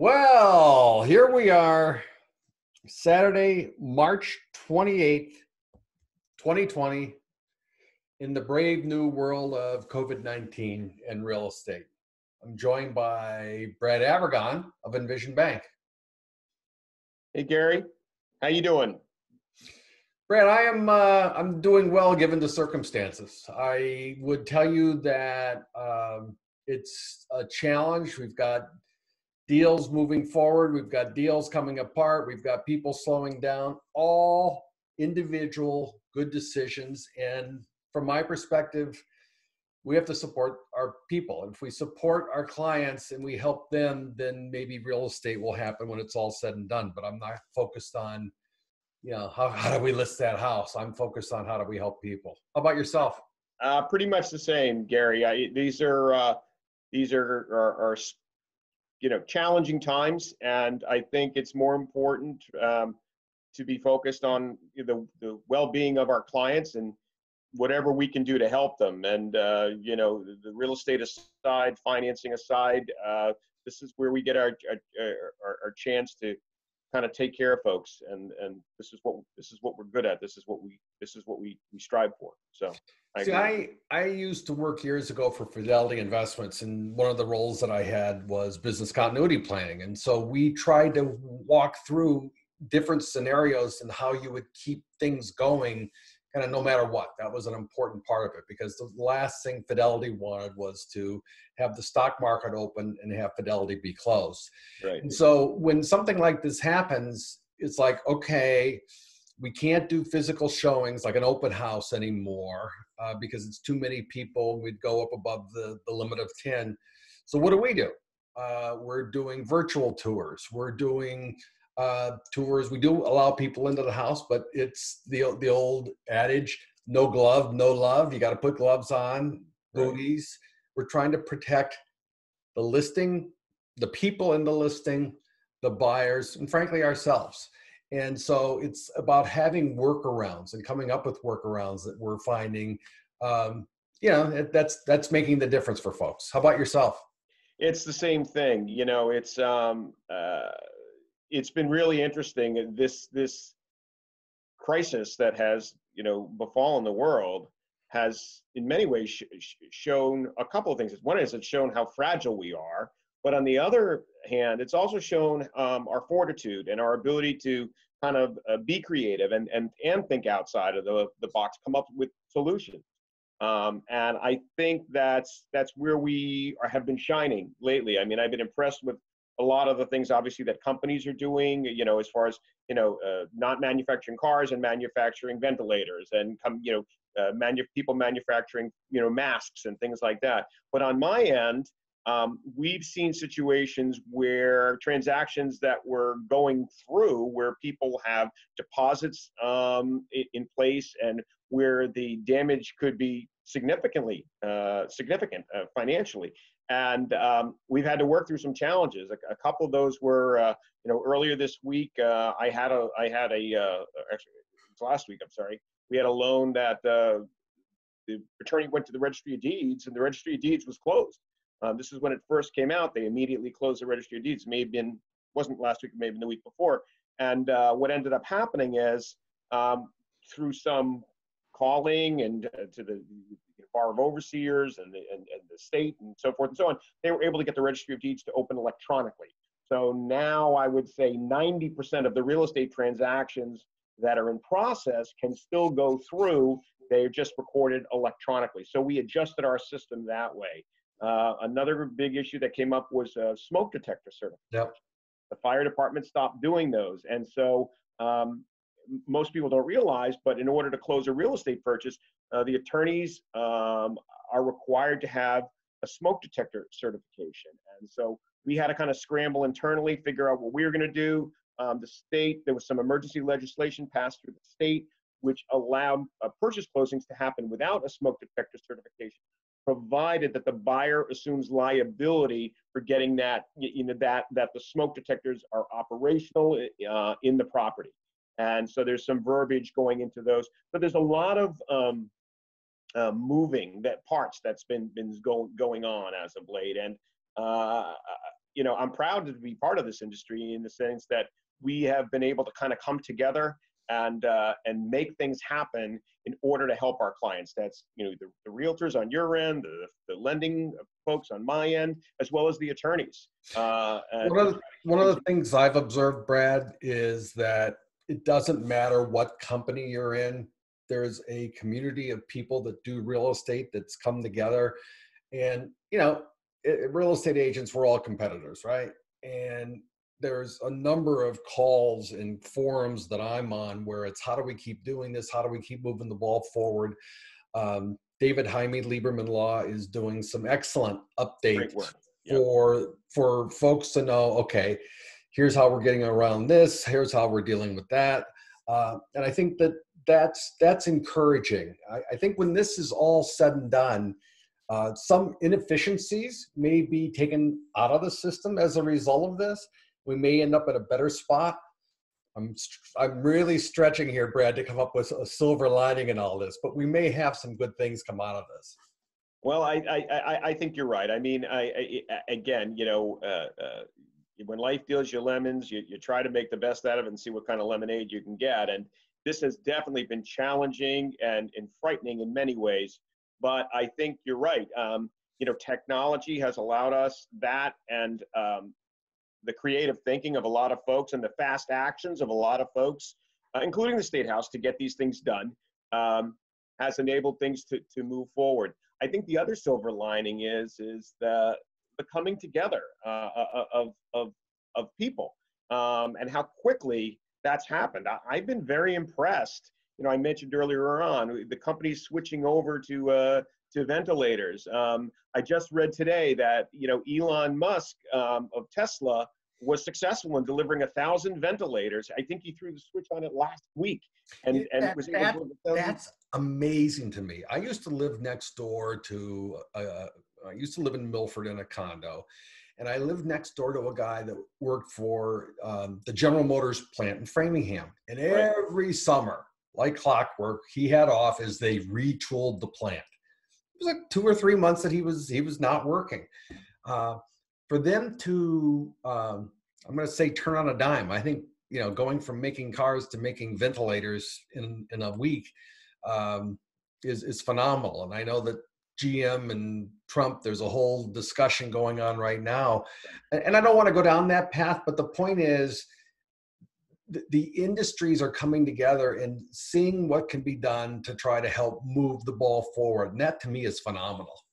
Well, here we are, Saturday, March 28th, 2020, in the brave new world of COVID 19 and real estate. I'm joined by Brad Avergon of Envision Bank. Hey Gary, how you doing? Brad, I am uh, I'm doing well given the circumstances. I would tell you that um, it's a challenge. We've got deals moving forward, we've got deals coming apart, we've got people slowing down, all individual good decisions. And from my perspective, we have to support our people. If we support our clients and we help them, then maybe real estate will happen when it's all said and done. But I'm not focused on you know, how, how do we list that house? I'm focused on how do we help people. How about yourself? Uh, pretty much the same, Gary. I, these are uh, these are, are, are you know challenging times, and I think it's more important um, to be focused on the the well-being of our clients and whatever we can do to help them. And uh, you know, the real estate aside, financing aside, uh, this is where we get our our, our chance to kind of take care of folks. And and this is what this is what we're good at. This is what we this is what we we strive for. So I See, I, I used to work years ago for Fidelity Investments, and one of the roles that I had was business continuity planning. And so we tried to walk through different scenarios and how you would keep things going kind of no matter what. That was an important part of it because the last thing Fidelity wanted was to have the stock market open and have Fidelity be closed. Right. And so when something like this happens, it's like, okay, we can't do physical showings like an open house anymore uh, because it's too many people. We'd go up above the, the limit of 10. So what do we do? Uh, we're doing virtual tours. We're doing uh, tours. We do allow people into the house, but it's the the old adage: no glove, no love. You got to put gloves on, booties. Right. We're trying to protect the listing, the people in the listing, the buyers, and frankly ourselves. And so it's about having workarounds and coming up with workarounds that we're finding. Um, you know, that's that's making the difference for folks. How about yourself? It's the same thing. You know, it's um, uh, it's been really interesting. This this crisis that has you know befallen the world has in many ways sh- shown a couple of things. One is it's shown how fragile we are, but on the other hand, it's also shown um, our fortitude and our ability to kind of uh, be creative and, and, and think outside of the, the box, come up with solutions. Um, and I think that's that's where we are, have been shining lately. I mean, I've been impressed with a lot of the things obviously that companies are doing you know as far as you know uh, not manufacturing cars and manufacturing ventilators and come you know uh, manu- people manufacturing you know masks and things like that but on my end um, we've seen situations where transactions that were going through where people have deposits um, in place and where the damage could be significantly uh, significant uh, financially and um, we've had to work through some challenges. A, a couple of those were, uh, you know, earlier this week, uh, I had a, I had a, uh, actually, last week, I'm sorry, we had a loan that uh, the attorney went to the registry of deeds, and the registry of deeds was closed. Um, this is when it first came out. They immediately closed the registry of deeds. Have been, wasn't last week, maybe the week before. And uh, what ended up happening is, um, through some calling and uh, to the bar of overseers and the, and, and the state and so forth and so on, they were able to get the registry of deeds to open electronically. So now I would say 90% of the real estate transactions that are in process can still go through. They're just recorded electronically. So we adjusted our system that way. Uh, another big issue that came up was uh, smoke detector certification. Yep. The fire department stopped doing those. And so um, most people don't realize, but in order to close a real estate purchase, uh, the attorneys um, are required to have a smoke detector certification. And so we had to kind of scramble internally, figure out what we were going to do. Um, the state, there was some emergency legislation passed through the state, which allowed uh, purchase closings to happen without a smoke detector certification, provided that the buyer assumes liability for getting that, you know, that that the smoke detectors are operational uh, in the property. And so there's some verbiage going into those. But there's a lot of um, uh, moving that parts that's been been going going on as of late. And uh, you know, I'm proud to be part of this industry in the sense that we have been able to kind of come together and uh, and make things happen in order to help our clients. That's you know the, the realtors on your end, the, the lending folks on my end, as well as the attorneys. Uh, one, of the, one of the things I've observed, Brad, is that it doesn't matter what company you're in. There's a community of people that do real estate that's come together, and you know, it, real estate agents we're all competitors, right? And there's a number of calls and forums that I'm on where it's how do we keep doing this? How do we keep moving the ball forward? Um, David Jaime Lieberman Law is doing some excellent updates yep. for for folks to know. Okay, here's how we're getting around this. Here's how we're dealing with that. Uh, and I think that that's that's encouraging. I, I, think when this is all said and done, uh, some inefficiencies may be taken out of the system as a result of this we may end up at a better spot. I'm I'm really stretching here, Brad, to come up with a silver lining in all this, but we may have some good things come out of this. Well, I I, I think you're right. I mean, I, I again, you know, uh, uh, when life deals you lemons, you, you try to make the best out of it and see what kind of lemonade you can get. And this has definitely been challenging and, and frightening in many ways. But I think you're right. Um, you know, technology has allowed us that, and um, the creative thinking of a lot of folks and the fast actions of a lot of folks, uh, including the State House, to get these things done, um, has enabled things to, to move forward. I think the other silver lining is is the the coming together uh, uh, uh of, of of people um, and how quickly that's happened. I, have been very impressed. You know, I mentioned earlier on the companies switching over to uh, to ventilators. Um, I just read today that you know Elon Musk um, of Tesla was successful in delivering a thousand ventilators. I think he threw the switch on it last week, and and that, was that, That's amazing to me. I used to live next door to. Uh, I used to live in Milford in a condo, and I lived next door to a guy that worked for um, the General Motors plant in Framingham. And every right. summer, like clockwork, he had off as they retooled the plant was like two or three months that he was he was not working. Uh, for them to, um, I'm going to say, turn on a dime. I think you know, going from making cars to making ventilators in in a week um, is is phenomenal. And I know that GM and Trump, there's a whole discussion going on right now, and I don't want to go down that path. But the point is the, industries are coming together and seeing what can be done to try to help move the ball forward. And that to me is phenomenal.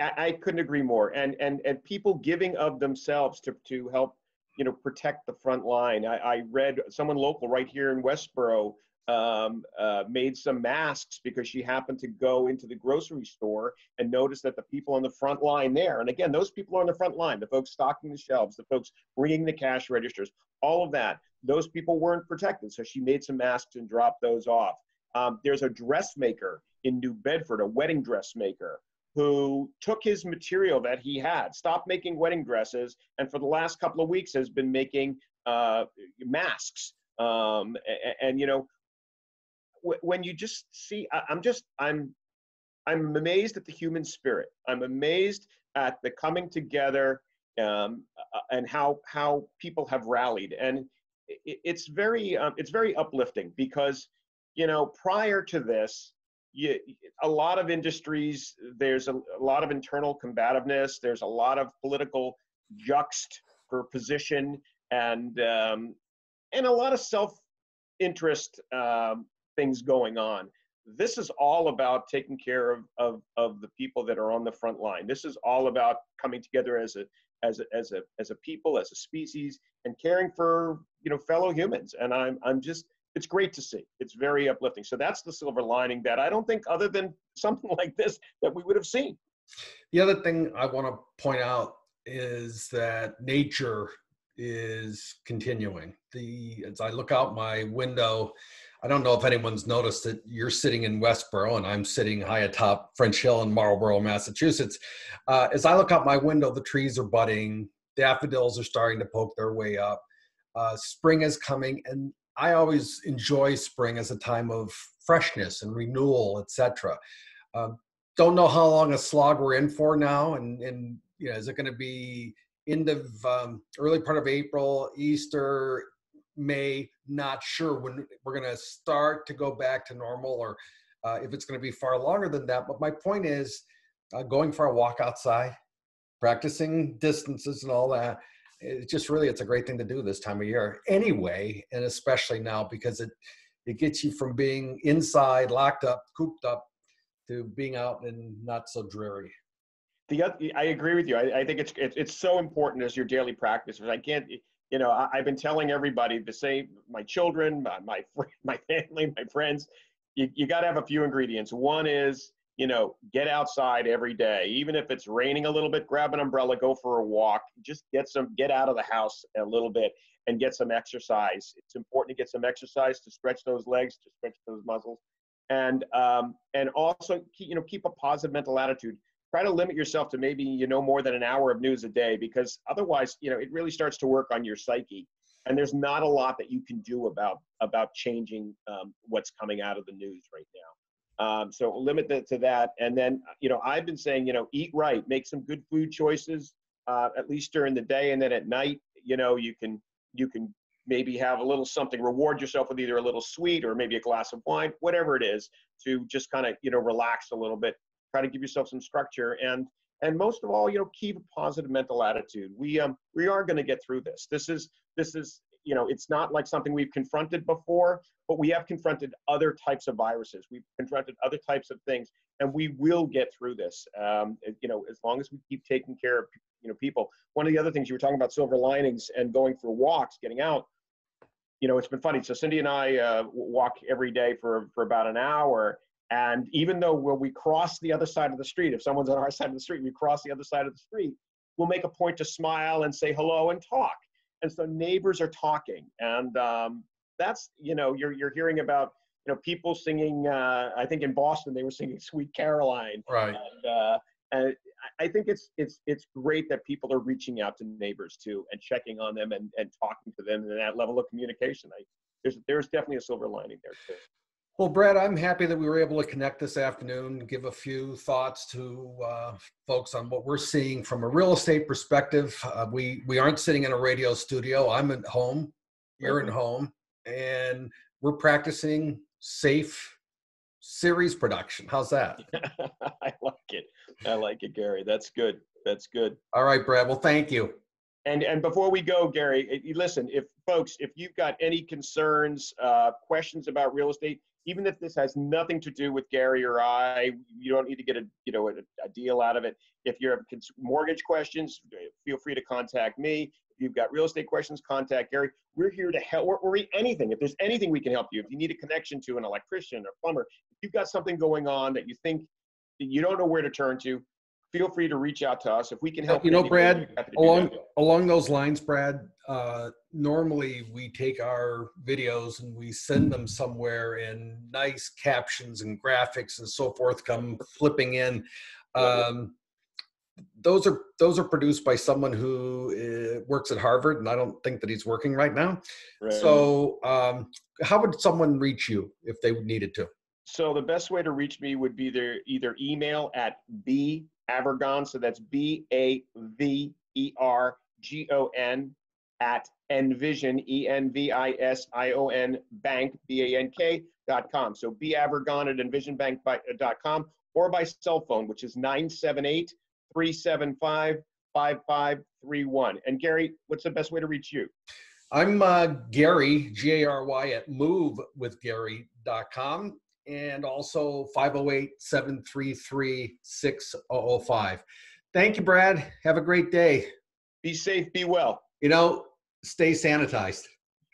I couldn't agree more. And and and people giving of themselves to to help you know protect the front line. I, I read someone local right here in Westboro um, uh, made some masks because she happened to go into the grocery store and noticed that the people on the front line there, and again, those people are on the front line, the folks stocking the shelves, the folks bringing the cash registers, all of that, those people weren't protected. So she made some masks and dropped those off. Um, there's a dressmaker in New Bedford, a wedding dressmaker, who took his material that he had, stopped making wedding dresses, and for the last couple of weeks has been making uh, masks. Um, and, and, you know, when you just see, I'm just, I'm, I'm amazed at the human spirit. I'm amazed at the coming together um, uh, and how how people have rallied. And it, it's very um, it's very uplifting because you know prior to this, you, a lot of industries there's a, a lot of internal combativeness. There's a lot of political juxt for position and um, and a lot of self interest um, things going on. This is all about taking care of, of, of the people that are on the front line. This is all about coming together as a, as a, as a, as a people, as a species, and caring for, you know, fellow humans. And I'm, I'm just, it's great to see. It's very uplifting. So that's the silver lining that I don't think other than something like this that we would have seen. The other thing I want to point out is that nature is continuing. The as I look out my window, I don't know if anyone's noticed that you're sitting in Westboro and I'm sitting high atop French Hill in Marlborough, Massachusetts. Uh, as I look out my window, the trees are budding, daffodils are starting to poke their way up. Uh, spring is coming, and I always enjoy spring as a time of freshness and renewal, etc. Um, don't know how long a slog we're in for now, and and you know, is it going to be end of um, early part of April, Easter, May. Not sure when we're going to start to go back to normal, or uh, if it's going to be far longer than that. But my point is, uh, going for a walk outside, practicing distances and all that. It just really, it's a great thing to do this time of year, anyway, and especially now because it it gets you from being inside, locked up, cooped up, to being out and not so dreary. The other, I agree with you. I, I think it's, it's it's so important as your daily practice. I can't, you know, I, have been telling everybody the same. My children, my my, my family, my friends. You you got to have a few ingredients. One is you know, get outside every day. Even if it's raining a little bit, grab an umbrella, go for a walk. Just get some, get out of the house a little bit and get some exercise. It's important to get some exercise to stretch those legs, to stretch those muscles and um, and also keep, you know keep a positive mental attitude try to limit yourself to maybe you know more than an hour of news a day because otherwise you know it really starts to work on your psyche and there's not a lot that you can do about about changing um, what's coming out of the news right now um, so limit that to that. And then you know i've been saying you know eat right make some good food choices uh, at least during the day. And then at night you know you can you can maybe have a little something reward yourself with either a little sweet or maybe a glass of wine whatever it is to just kind of you know relax a little bit try to give yourself some structure. And and most of all you know keep a positive mental attitude. We um we are going to get through this. This is this is you know it's not like something we've confronted before but we have confronted other types of viruses. We've confronted other types of things and we will get through this um, you know as long as we keep taking care of you know people. One of the other things you were talking about silver linings and going for walks getting out. You know it's been funny. So cindy and i uh, walk every day for for about an hour and even though when we cross the other side of the street if someone's on our side of the street we cross the other side of the street we'll make a point to smile and say hello and talk and so neighbors are talking and um, that's you know you're you're hearing about you know people singing uh, i think in boston they were singing sweet caroline right and, uh, and I think it's it's it's great that people are reaching out to neighbors too and checking on them and, and talking to them and that level of communication. I, there's there's definitely a silver lining there too. Well, Brad, I'm happy that we were able to connect this afternoon, give a few thoughts to uh, folks on what we're seeing from a real estate perspective. Uh, we we aren't sitting in a radio studio. I'm at home, you're mm-hmm. at home, and we're practicing safe series production. How's that? I like it. I like it, Gary. That's good. That's good. All right, Brad. Well, thank you. And and before we go, Gary, listen. If folks, if you've got any concerns, uh, questions about real estate, even if this has nothing to do with Gary or I, you don't need to get a you know a, a deal out of it. If you have mortgage questions, feel free to contact me. If you've got real estate questions, contact Gary. We're here to help. Or, or anything. If there's anything we can help you, if you need a connection to an electrician or plumber, if you've got something going on that you think you don't know where to turn to, feel free to reach out to us if we can help. You know, Brad, along along those lines, Brad. Uh, normally, we take our videos and we send them somewhere, and nice captions and graphics and so forth come flipping in. Um, those are those are produced by someone who uh, works at Harvard, and I don't think that he's working right now. Right. So, um, how would someone reach you if they needed to? So the best way to reach me would be either either email at b avergon, so that's b a v e r g o n at envision e n v i s i o n bank b a n k dot com. So b avergon at envisionbank dot com or by cell phone, which is 978 375 5531. And Gary, what's the best way to reach you? I'm uh, Gary, G A R Y, at movewithgary.com and also 508 733 6005. Thank you, Brad. Have a great day. Be safe, be well. You know, stay sanitized.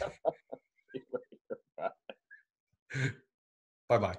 bye bye.